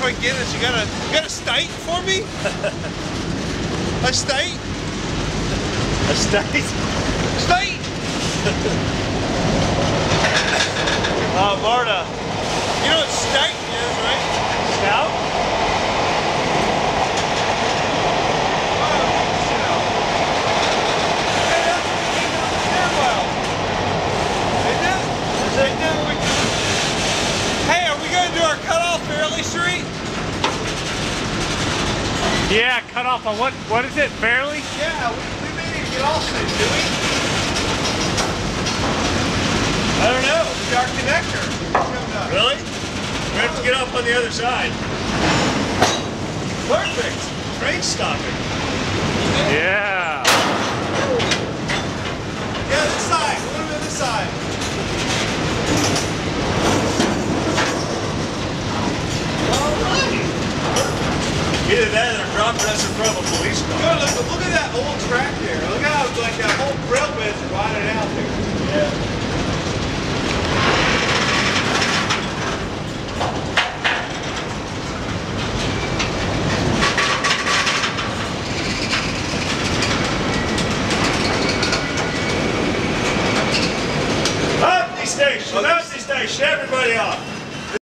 quite get it. You got a you got a state for me? a state? A state? State? Uh, Marta. You know what state is, right? Stout? Hey, are we gonna do our Yeah, cut off on what? What is it? Barely? Yeah, we, we may need to get off soon, do we? I don't know. It's our connector. Really? We have to get off on the other side. Perfect. Train stopping. Either that or drop dresser from a police car. Yo, look, look at that old track there. Look how like that whole trail bed's rotted out there. Yeah. Station, up station, everybody up.